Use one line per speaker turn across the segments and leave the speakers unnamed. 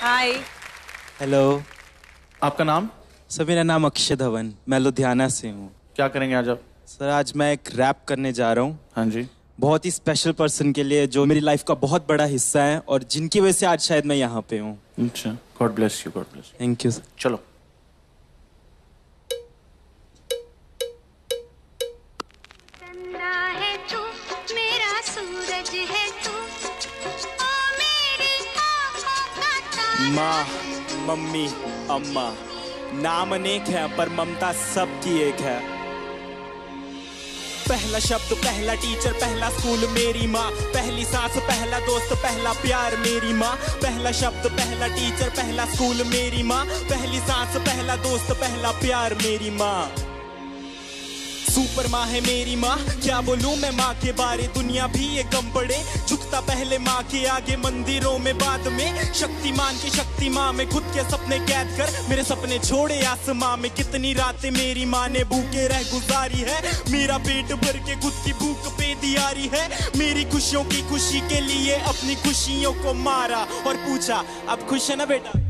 Hi
hello
आपका नाम?
Sir मेरा नाम अक्षय धवन. मैं लुधियाना से हूँ।
क्या करेंगे आज आप?
सर आज मैं एक रैप करने जा रहा हूँ।
हाँ जी।
बहुत ही स्पेशल पर्सन के लिए जो मेरी लाइफ का बहुत बड़ा हिस्सा है और जिनकी वजह से आज शायद मैं यहाँ पे हूँ।
अच्छा। God bless you God bless
thank you sir
चलो।
माँ, मम्मी, अम्मा, नाम अनेक है, पर ममता सबकी एक है। पहला शब्द, पहला टीचर पहला स्कूल मेरी माँ, पहली सांस, पहला दोस्त, पहला प्यार मेरी माँ। पहला शब्द, पहला टीचर पहला स्कूल मेरी माँ, पहली सांस, पहला दोस्त, पहला प्यार मेरी माँ। सुपर माँ है मेरी माँ। क्या बोलूँ मैं माँ के बारे? दुनिया भी ये कम पड़े। झुकता पहले माँ के आगे, मंदिरों में, बाद में। शक्तिमान की शक्ति माँ, में खुद के सपने कैद कर। मेरे सपने छोड़े आसमां में। कितनी रातें मेरी माँ ने भूखे रह गुजारी है। मेरा पेट भर के खुद की भूख पे दियारी है। मेरी खुशियों की खुशी के लिए अपनी खुशियों को मारा और पूछा, अब खुश है ना बेटा?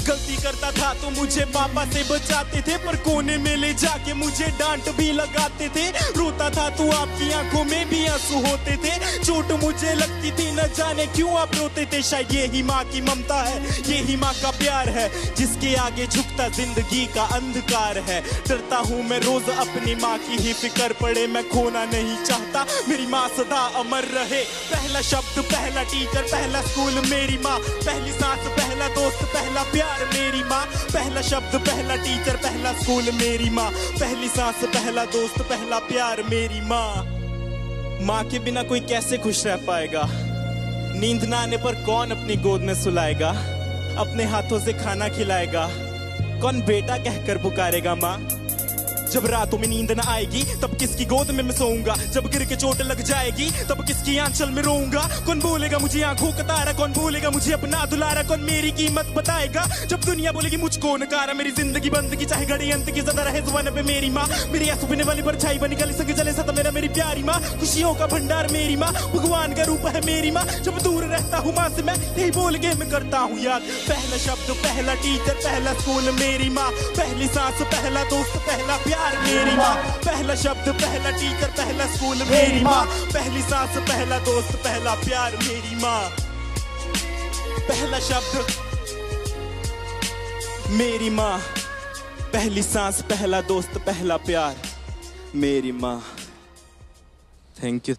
गलती करता था तो मुझे पापा से बचाते थे, पर कोने में ले जाके मुझे डांट भी लगाते थे। रोता था तो आपकी आँखों में भी आँसू होते थे। चोट मुझे लगती थी, न जाने क्यों आप रोते थे। शायद यही माँ की ममता है यही माँ का प्यार है, जिसके आगे झुकता ज़िंदगी का अंधकार है। डरता हूँ मैं रोज अपनी माँ की ही फ़िक्र, पड़े मैं खोना नहीं चाहता। मेरी माँ सदा अमर रहे। पहला शब्द, पहला टीचर पहला स्कूल मेरी माँ। पहली सांस पहला प्यार मेरी माँ। पहला शब्द, पहला टीचर पहला स्कूल मेरी माँ। पहली सांस, पहला दोस्त, पहला प्यार मेरी माँ। माँ के बिना कोई कैसे खुश रह पाएगा? नींद ना आने पर कौन अपनी गोद में सुलाएगा? अपने हाथों से खाना खिलाएगा? कौन बेटा कहकर पुकारेगा माँ? जब रातों में नींद न आएगी, तब किसकी गोद में मैं सोऊँगा? जब गिर के चोट लग जाएगी, तब किसकी आंचल में रोऊँगा? कौन बोलेगा मुझे आँखों का तारा? कौन बोलेगा मुझे अपना दुलारा? कौन मेरी कीमत बताएगा? जब दुनिया बोलेगी, मुझको नकारा मेरी ज़िंदगी बंद की, चाहे घड़ी अंत की ज़्यादा रहे ज़ुबान पे मेरी माँ। मेरी आँसू पीने वाली परछाई बनी, गली सके जले सत मेरा मेरी प्यारी माँ। खुशियों का भंडार मेरी माँ, भगवान का रूप है मेरी माँ। जब दूर रहता हूँ माँ से मैं, यही बोल के मैं करता हूँ याद। पहला शब्द, पहला टीचर पहला स्कूल मेरी माँ। पहली सांस, पहला दोस्त, पहला प्यार मेरी माँ। पहला शब्द, पहला टीचर पहला स्कूल मेरी माँ। पहली सांस, पहला दोस्त, पहला प्यार मेरी माँ। पहला शब्द, मेरी माँ। पहली सांस, पहला दोस्त, पहला प्यार मेरी माँ। Thank you